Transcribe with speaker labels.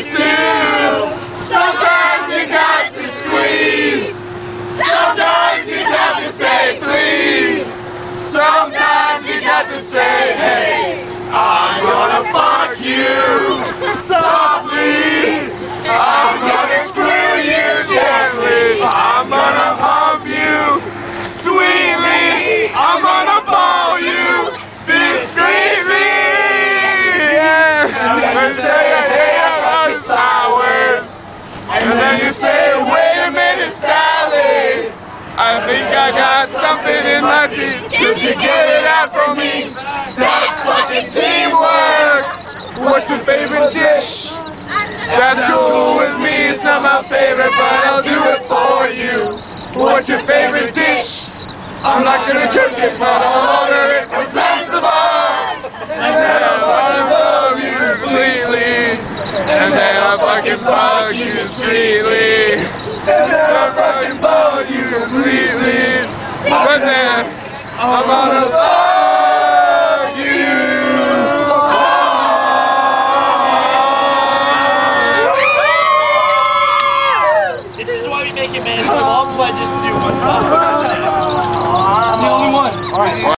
Speaker 1: Sometimes you got to squeeze. Sometimes you got to say please. Sometimes you got to say, hey, minute, Sally. I think I got something in my teeth. Could you get it out for me? That's fucking teamwork. What's your favorite dish? That's cool with me. It's not my favorite, but I'll do it for you. What's your favorite dish? I'm not gonna cook it, but I'll order it from Zanzibar. And then I'll fucking love you completely. And then I'll fucking fuck you discreetly. I'm gonna fuck you.
Speaker 2: This is why we make it, man. We all pledges to do one. I'm the only one. All right.